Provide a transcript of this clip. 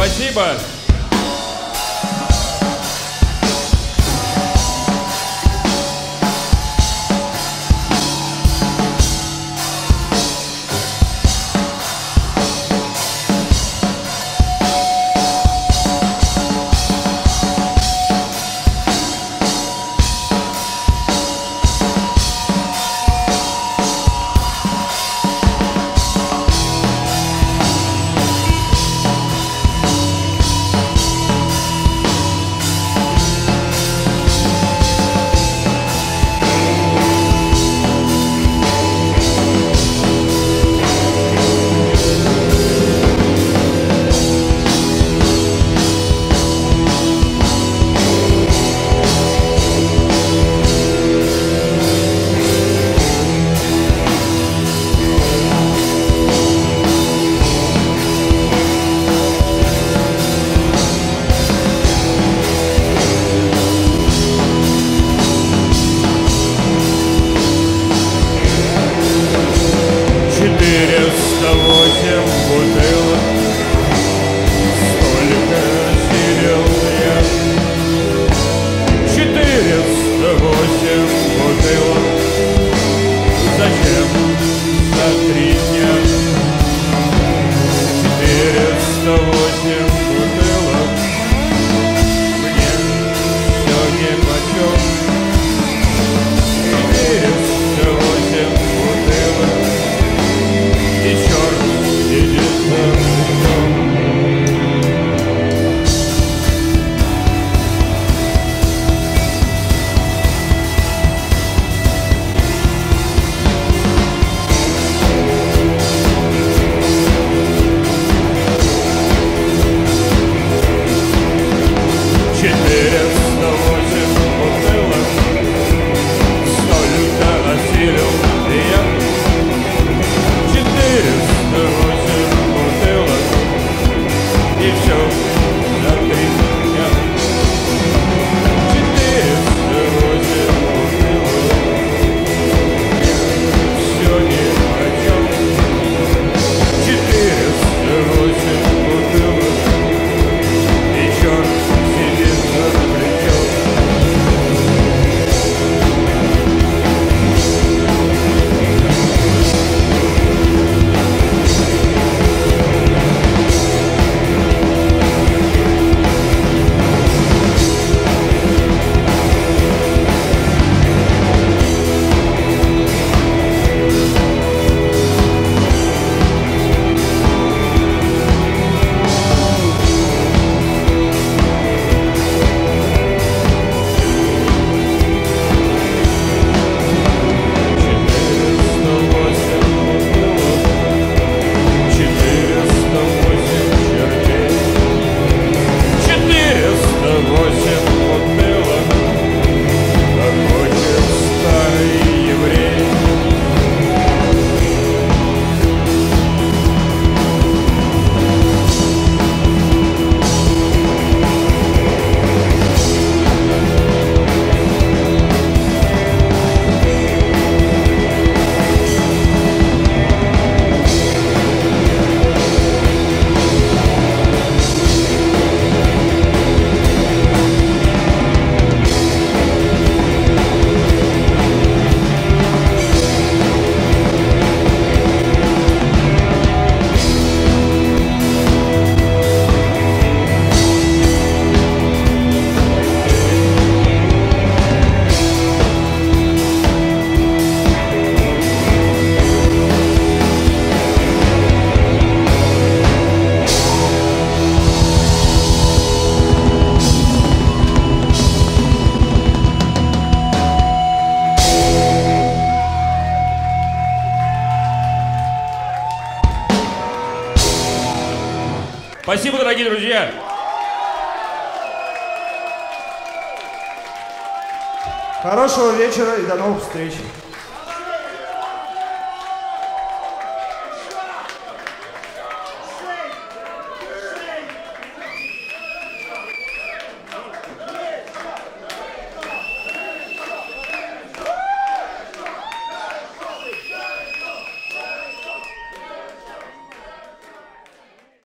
Спасибо. вдвоем бутылку Спасибо, дорогие друзья. Хорошего вечера и до новых встреч.